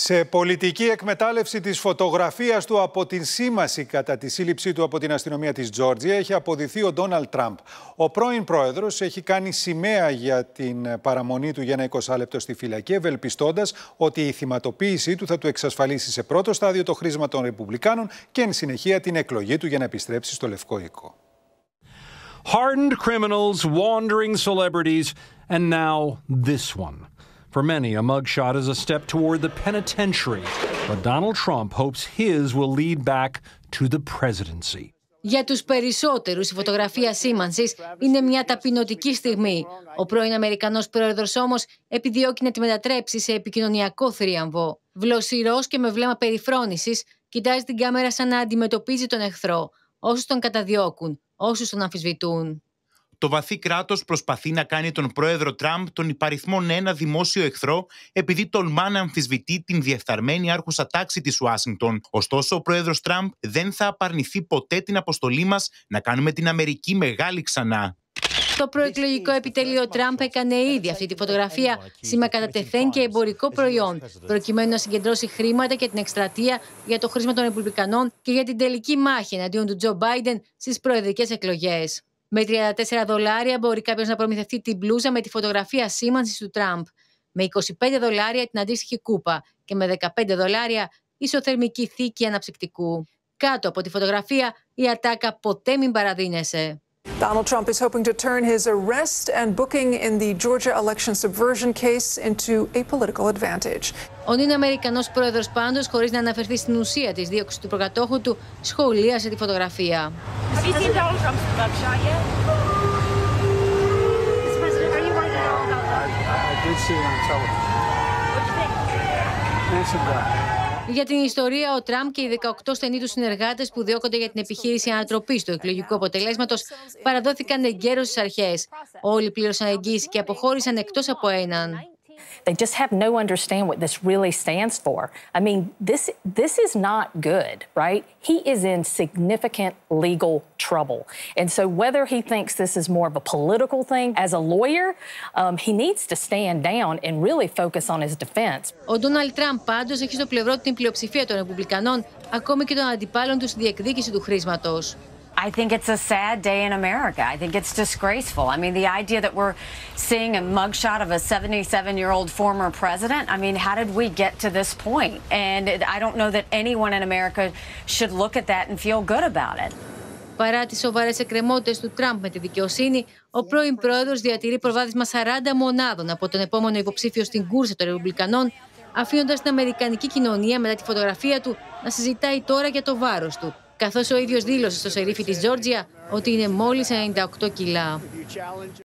Σε πολιτική εκμετάλλευση της φωτογραφίας του από την σήμαση κατά τη σύλληψή του από την αστυνομία της Τζόρτζια έχει αποδηθεί ο Ντόναλτ Τραμπ. Ο πρώην πρόεδρος έχει κάνει σημαία για την παραμονή του για ένα 20 λεπτό στη φυλακή, ευελπιστώντας ότι η θυματοποίησή του θα του εξασφαλίσει σε πρώτο στάδιο το χρήσμα των Ρεπουμπλικάνων και εν συνεχεία την εκλογή του για να επιστρέψει στο Λευκό Οίκο. Hardened criminals, wandering celebrities, and now this one. For many, a mugshot is a step toward the penitentiary, but Donald Trump hopes his will lead back to the presidency. Για τους περισσότερους, η φωτογραφία σήμανσης είναι μια ταπεινωτική στιγμή. Ο πρώην Αμερικανός πρόεδρος όμως επιδιώκει να τη μετατρέψει σε επικοινωνιακό θρίαμβο. Βλοσιρός και με βλέμμα περιφρόνησης, κοιτάζει την κάμερα σαν να αντιμετωπίζει τον εχθρό. Όσους τον καταδιώκουν, όσους τον αμφισβητούν το βαθύ κράτος προσπαθεί να κάνει τον πρόεδρο Τραμπ τον υπαριθμόν ένα δημόσιο εχθρό, επειδή τολμά να αμφισβητεί την διεφθαρμένη άρχουσα τάξη της Ουάσιγκτον. Ωστόσο, ο πρόεδρος Τραμπ δεν θα απαρνηθεί ποτέ την αποστολή μας να κάνουμε την Αμερική μεγάλη ξανά. Το προεκλογικό επιτελείο Τραμπ έκανε ήδη αυτή τη φωτογραφία σήμα κατά τεθέν και εμπορικό προϊόν, προκειμένου να συγκεντρώσει χρήματα για την εκστρατεία για το χρήσμα των Ρεπουμπλικανών και για την τελική μάχη εναντίον του Τζο Μπάιντεν στις προεδρικές εκλογές. Με 34 δολάρια μπορεί κάποιος να προμηθευτεί την μπλούζα με τη φωτογραφία σήμανσης του Τραμπ. Με 25 δολάρια την αντίστοιχη κούπα και με 15 δολάρια ισοθερμική θήκη αναψυκτικού. Κάτω από τη φωτογραφία η ατάκα ποτέ μην παραδίνεσαι. Donald Trump is hoping to turn his arrest and booking in the Georgia election subversion case into a political advantage. Ο νυν Αμερικανός πρόεδρος πάντως, χωρίς να αναφερθεί στην ουσία της δίωξης του προκατόχου του, σχολίασε τη φωτογραφία. Have you seen Donald Trump's mugshot yet? Mr. President, are you worried at all about that? I, I did see it on television. What do you think? Handsome guy. Για την ιστορία, ο Τραμπ και οι 18 στενοί του συνεργάτες που διώκονται για την επιχείρηση ανατροπή του εκλογικού αποτελέσματος παραδόθηκαν εγκαίρως στις αρχές. Όλοι πλήρωσαν εγγύηση και αποχώρησαν εκτός από έναν. They just have no understand what this really stands for. I mean, this this is not good, right? He is in significant legal trouble. And so whether he thinks this is more of a political thing, as a lawyer, um, he needs to stand down and really focus on his defense. Ο Ντόναλτ Τραμπ πάντως έχει στο πλευρό του την πλειοψηφία των Ρεπουμπλικανών, ακόμη και των αντιπάλων του στη διεκδίκηση του χρήσματος. I think it's a sad day in America. I think it's disgraceful. I mean, the idea that we're seeing a mugshot of a 77 year old former president, I mean, how did we get to this point? And it, I don't know that anyone in America should look at that and feel good about it. Παρά τις σοβαρές εκκρεμότητες του Τραμπ με τη δικαιοσύνη, ο πρώην πρόεδρος διατηρεί προβάδισμα 40 μονάδων από τον επόμενο υποψήφιο στην κούρσα των Ρεπουμπλικανών, αφήνοντας την Αμερικανική κοινωνία μετά τη φωτογραφία του να συζητάει τώρα για το βάρος του, καθώς ο ίδιος δήλωσε στο σερίφι της Τζόρτζια ότι είναι μόλις 98 κιλά.